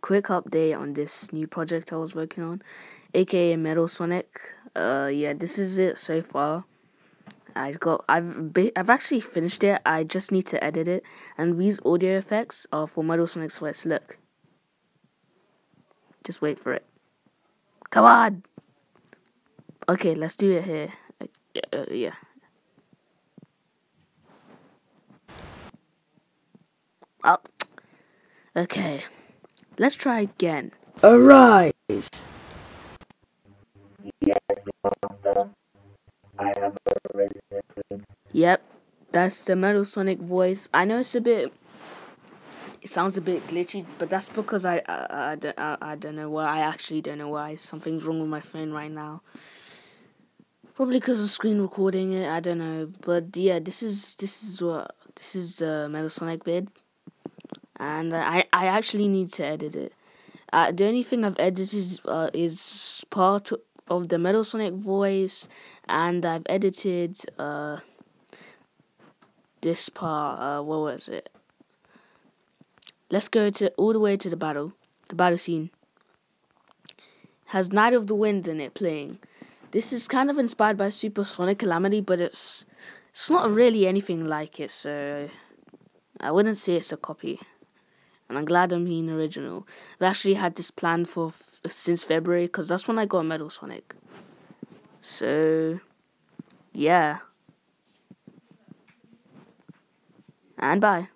quick update on this new project I was working on, aka Metal Sonic. Uh, yeah, this is it so far. I've got I've I've actually finished it. I just need to edit it, and these audio effects are for Metal Sonic's Sweats. Look, just wait for it. Come on. Okay, let's do it here. Uh, uh, yeah. Up. Oh. Okay. Let's try again. Arise. Yes, master. I have arisen. Yep, that's the Metal Sonic voice. I know it's a bit. It sounds a bit glitchy, but that's because I I, I, don't, I, I don't know why. I actually don't know why. Something's wrong with my phone right now. Probably because of screen recording it. I don't know, but yeah, this is this is what this is the Metal Sonic bid, and I I actually need to edit it. Uh, the only thing I've edited uh, is part of the Metal Sonic voice, and I've edited uh, this part. Uh, what was it? Let's go to all the way to the battle, the battle scene. Has Knight of the Wind in it playing. This is kind of inspired by Super Sonic Calamity, but it's it's not really anything like it, so I wouldn't say it's a copy. And I'm glad I'm being original. I've actually had this plan for since February because that's when I got Metal Sonic. So, yeah. And bye.